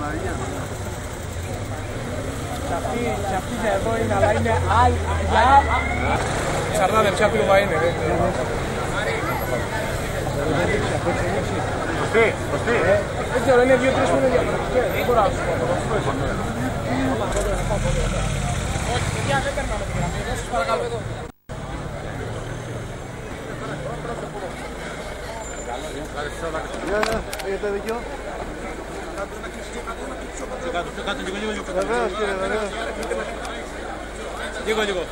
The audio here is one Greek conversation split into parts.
Παναγία. Σε αυτή και εδώ είναι, αλλά είναι άλλη. Ξαρτάται ποια πλούμα είναι. Σωστή, σωστή. Δεν ξέρω, είναι δύο-τρει που είναι διαφορετικές. Δεν μπορώ να σου πω. Όχι, παιδιά, δεν περνάμε τη γραμμή. Δεν σα παρακαλώ εδώ. Ευχαριστώ. Έχετε δίκιο. Βεβαίως κύριε, βεβαίως. Λίγο, λίγο.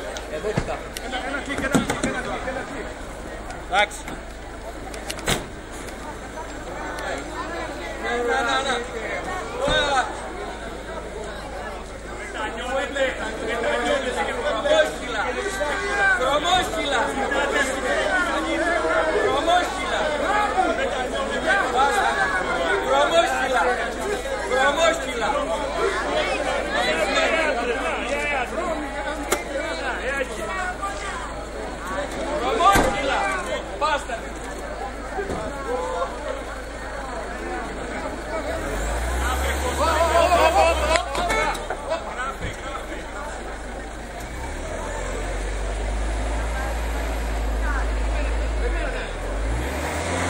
Εντάξει.